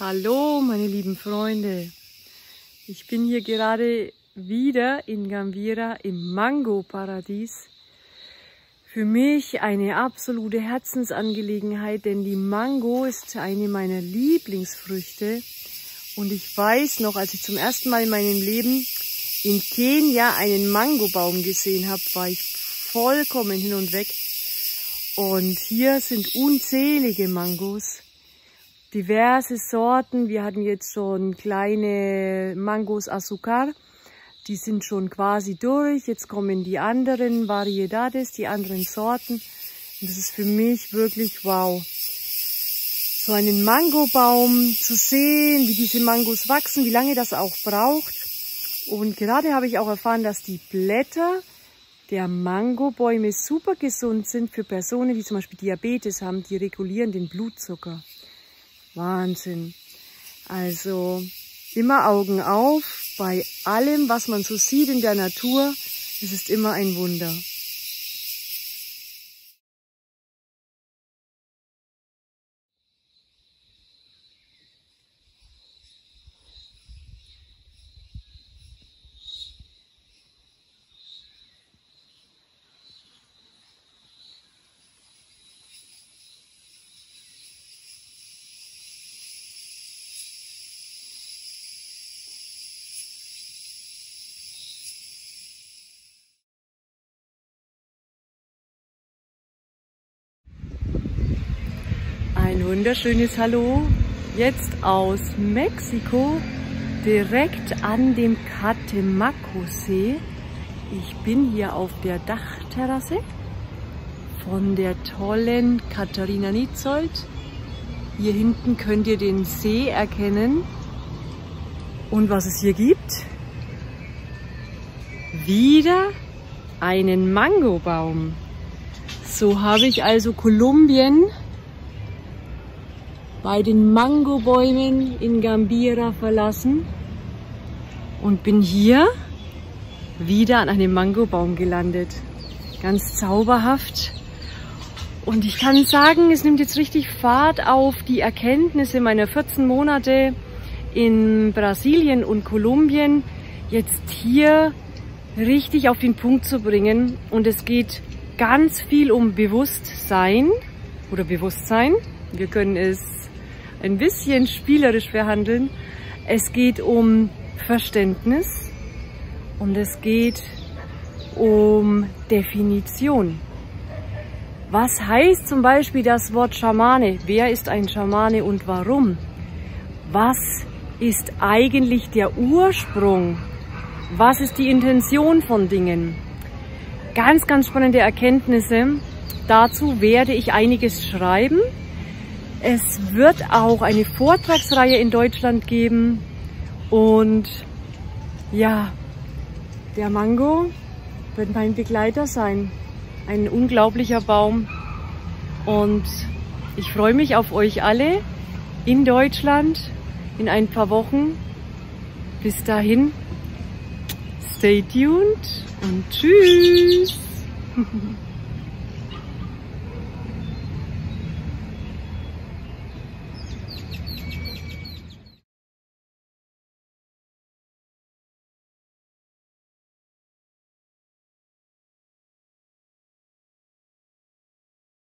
Hallo, meine lieben Freunde. Ich bin hier gerade wieder in Gambira im Mango-Paradies. Für mich eine absolute Herzensangelegenheit, denn die Mango ist eine meiner Lieblingsfrüchte. Und ich weiß noch, als ich zum ersten Mal in meinem Leben in Kenia einen Mangobaum gesehen habe, war ich vollkommen hin und weg. Und hier sind unzählige Mangos diverse Sorten. Wir hatten jetzt schon kleine Mangos Azúcar. Die sind schon quasi durch. Jetzt kommen die anderen Variedades, die anderen Sorten. Und das ist für mich wirklich wow. So einen Mangobaum zu sehen, wie diese Mangos wachsen, wie lange das auch braucht. Und gerade habe ich auch erfahren, dass die Blätter der Mangobäume super gesund sind für Personen, die zum Beispiel Diabetes haben. Die regulieren den Blutzucker. Wahnsinn. Also immer Augen auf bei allem, was man so sieht in der Natur. Es ist immer ein Wunder. Ein wunderschönes Hallo jetzt aus Mexiko direkt an dem Catemaco-See. Ich bin hier auf der Dachterrasse von der tollen Katharina Nietzold. Hier hinten könnt ihr den See erkennen. Und was es hier gibt? Wieder einen Mangobaum. So habe ich also Kolumbien bei den Mangobäumen in Gambira verlassen und bin hier wieder an einem Mangobaum gelandet. Ganz zauberhaft. Und ich kann sagen, es nimmt jetzt richtig Fahrt auf die Erkenntnisse meiner 14 Monate in Brasilien und Kolumbien jetzt hier richtig auf den Punkt zu bringen. Und es geht ganz viel um Bewusstsein oder Bewusstsein. Wir können es ein bisschen spielerisch verhandeln. Es geht um Verständnis und es geht um Definition. Was heißt zum Beispiel das Wort Schamane? Wer ist ein Schamane und warum? Was ist eigentlich der Ursprung? Was ist die Intention von Dingen? Ganz, ganz spannende Erkenntnisse. Dazu werde ich einiges schreiben. Es wird auch eine Vortragsreihe in Deutschland geben und ja, der Mango wird mein Begleiter sein. Ein unglaublicher Baum und ich freue mich auf euch alle in Deutschland in ein paar Wochen. Bis dahin, stay tuned und tschüss!